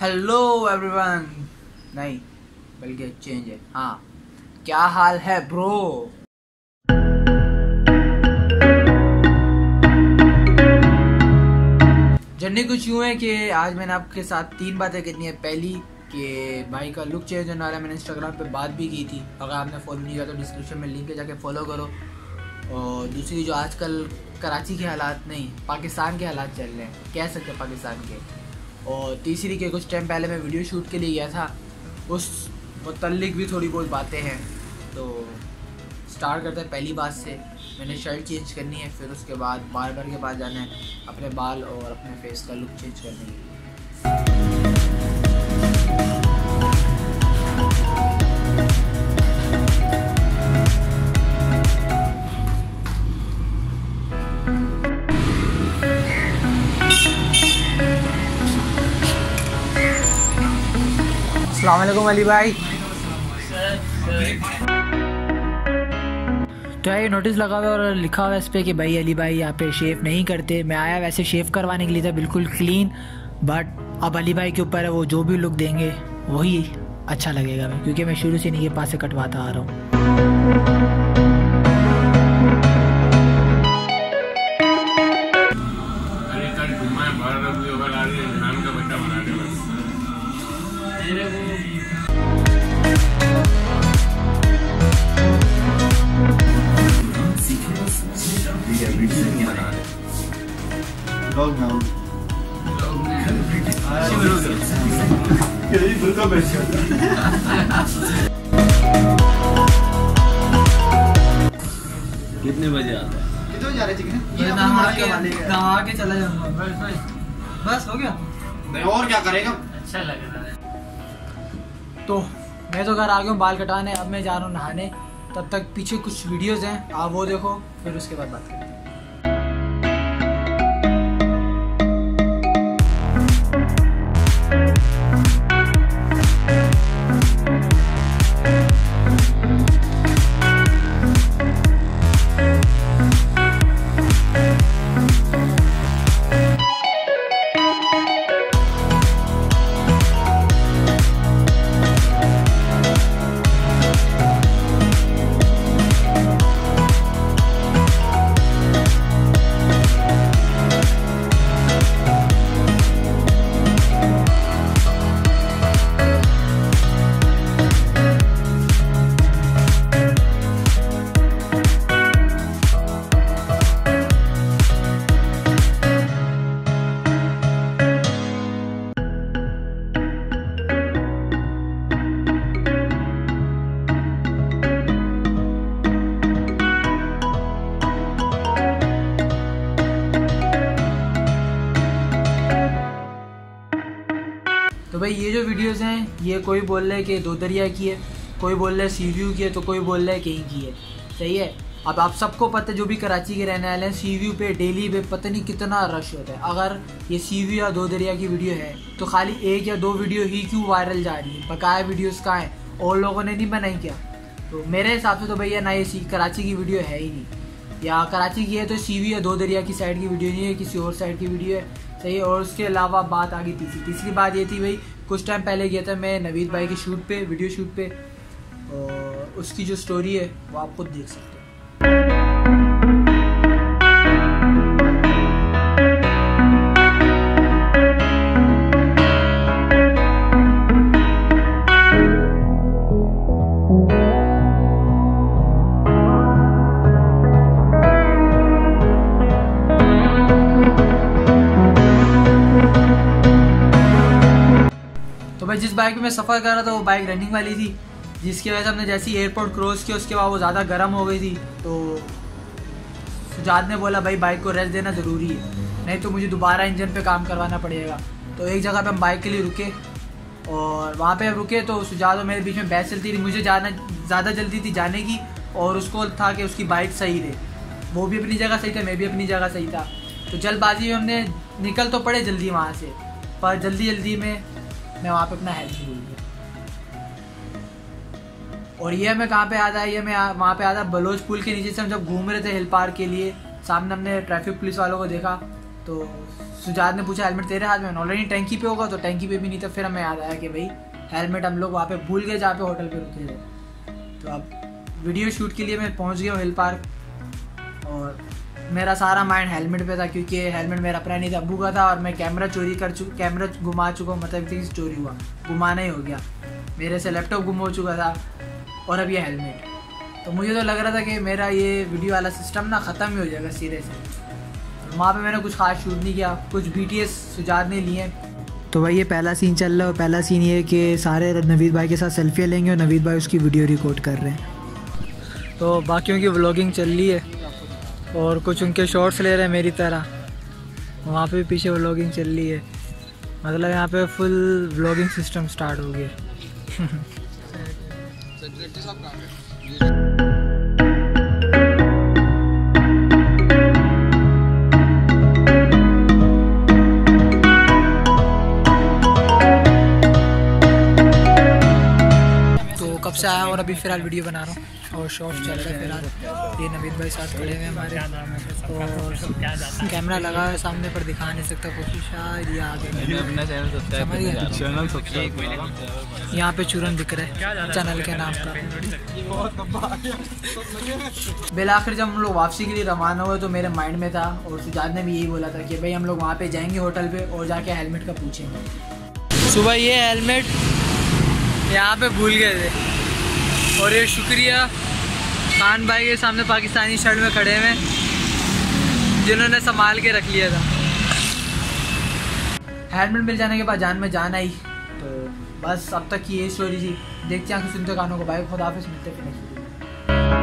Hello everyone नहीं, बल्कि change है। हाँ। क्या हाल है ब्रो जर्नी कुछ यूँ है कि आज मैंने आपके साथ तीन बातें करनी है। पहली, कि भाई का लुक चेंज होने वाला मैंने इंस्टाग्राम पे बात भी की थी। अगर आपने फॉलो नहीं किया तो डिस्क्रिप्शन में लिंक है जाके फॉलो करो। और दूसरी, जो आजकल कराची के हालात नहीं, पाकिस्तान के हालात चल रहे हैं। कह सकते हैं पाकिस्तान के। और तीसरी के कुछ टाइम पहले मैं वीडियो शूट के लिए गया था, उस मतलब भी थोड़ी बहुत बातें हैं। तो स्टार्ट करते हैं पहली बात से। मैंने शर्ट चेंज करनी है, फिर उसके बाद बार बार के पास जाना है, अपने बाल और अपने फेस का लुक चेंज करने के लिए। अस्सलाम अली भाई तो ये नोटिस लगा हुआ और लिखा हुआ इस पर कि भाई अली भाई यहाँ पे शेव नहीं करते। मैं आया वैसे शेव करवाने के लिए था, बिल्कुल क्लीन बट अब अली भाई के ऊपर है, वो जो भी लुक देंगे, वही अच्छा लगेगा। क्योंकि मैं शुरू से नहीं के पास से कटवाता आ रहा हूँ। कितने बजे आता है? किधर जा रहे चिकन? ये नहा के नहा के चला जाऊँगा। बस बस। बस हो गया? नहीं और क्या करेगा? अच्छा लग रहा है। तो मैं तो घर आ गया हूँ बाल कटाने। अब मैं जा रहा हूँ नहाने। तब तक पीछे कुछ वीडियोस हैं। आप वो देखो फिर उसके बाद बात करते तो भाई ये जो वीडियोस हैं, ये कोई बोल रहा है कि दो दरिया की है, कोई बोल रहा है सी व्यू की है तो कोई बोल रहा है कहीं की है। सही है? अब आप सबको पता है, जो भी कराची के रहने वाले हैं सी व्यू पे, डेली पे, पता नहीं कितना रश होता है। अगर ये सी व्यू या दो दरिया की वीडियो है तो खाली एक या दो वीडियो ही क्यों वायरल जा रही है? बकाया वीडियोस कहाँ हैं? और लोगों ने नहीं बनाई क्या? तो मेरे हिसाब से तो भैया ना ये सी, कराची की वीडियो है ही नहीं। या कराची की है तो सी व्यू या दो दरिया की साइड की वीडियो नहीं है, किसी और साइड की वीडियो है। सही और उसके अलावा बात आ गई तीसरी। तीसरी बात ये थी भाई, कुछ टाइम पहले गया था मैं नवीद भाई के शूट पे वीडियो शूट पे, और उसकी जो स्टोरी है, वो आप खुद देख सकते हो। भाई जिस बाइक में सफ़र कर रहा था, वो बाइक रनिंग वाली थी। जिसकी वजह से हमने जैसे एयरपोर्ट क्रॉस किया, उसके बाद वो ज़्यादा गर्म हो गई थी। तो सुजात ने बोला, भाई बाइक को रेस्ट देना ज़रूरी है। नहीं तो मुझे दोबारा इंजन पे काम करवाना पड़ेगा। तो एक जगह पे हम बाइक के लिए रुके और वहाँ पे रुके तो सुजात और मेरे बीच में बहस चलती थी। मुझे जाना, ज़्यादा जल्दी थी जाने की और उसको था कि उसकी बाइक सही रहे। वो भी अपनी जगह सही था, मैं भी अपनी जगह सही था। तो जल्दबाजी में हमने निकल तो पड़े जल्दी वहाँ से, पर जल्दी जल्दी में मैं वहाँ पे अपना हेल्थ भूल गया। और ये हमें कहाँ पे आया ये मैं वहाँ पे आया बलोच पुल के नीचे से हम जब घूम रहे थे हिल पार्क के लिए, सामने हमने ट्रैफ़िक पुलिस वालों को देखा। तो सुजात ने पूछा, हेलमेट तेरे हाथ में ऑलरेडी टैंकी पे होगा। तो टैंकी पे भी नहीं था। फिर हमें याद आया कि भाई, हेलमेट हम लोग वहाँ पे भूल गए जहाँ पे होटल पे रुके थे। तो अब वीडियो शूट के लिए मैं पहुँच गया हूँ हिल पार्क और मेरा सारा माइंड हेलमेट पे था क्योंकि हेलमेट मेरा अपना नहीं था। अबू का था और मैं कैमरा चोरी कर चुका कैमरा घुमा चुका हूँ मतलब कि चोरी हुआ। घुमाना ही हो गया। मेरे से लैपटॉप गुम हो चुका था और अब ये हेलमेट तो मुझे तो लग रहा था कि मेरा ये वीडियो वाला सिस्टम ना ख़त्म ही हो जाएगा सिरे से। तो वहाँ पे मैंने कुछ खास शूट नहीं किया कुछ बी टी एस सुजात ने लिए। तो भाई ये पहला सीन चल रहा है और पहला सीन ये है कि सारे नवीद भाई के साथ सेल्फियाँ लेंगे और नवीद भाई उसकी वीडियो रिकॉर्ड कर रहे हैं। तो बाकियों की व्लॉगिंग चल रही है। और कुछ उनके शॉर्ट्स ले रहे हैं मेरी तरह। वहाँ पे भी पीछे व्लॉगिंग चल रही है। मतलब यहाँ पे फुल व्लॉगिंग सिस्टम स्टार्ट हो गया। से आया और अभी फ़िलहाल वीडियो बना रहा हूँ। और शॉर्ट चल रहा है फ़िलहाल। ये नवीद भाई साथ खड़े हुए हमारे। और कैमरा लगा है सामने पर दिखा नहीं सकता कोशिश। शायद ये आगे अपना चैनल समझ गए? चैनल सब्सक्राइब यहाँ पे चूरन दिख रहा है। चैनल के नाम का बिल आखिर जब हम लोग वापसी के लिए रवाना हुए तो मेरे माइंड में था और सुजात ने भी यही बोला था कि भाई हम लोग वहाँ पे जाएँगे होटल पे और जाके हेलमेट का पूछेंगे। सुबह ये हेलमेट यहाँ पे भूल गए थे। और ये शुक्रिया खान भाई के सामने पाकिस्तानी शर्ट में खड़े हुए जिन्होंने संभाल के रख लिया था। हेलमेट मिल जाने के बाद जान में जान आई। तो बस अब तक की ये स्टोरी थी देखते हैं सुनते कानों को। भाई खुद हाफिज़, मिलते फिर।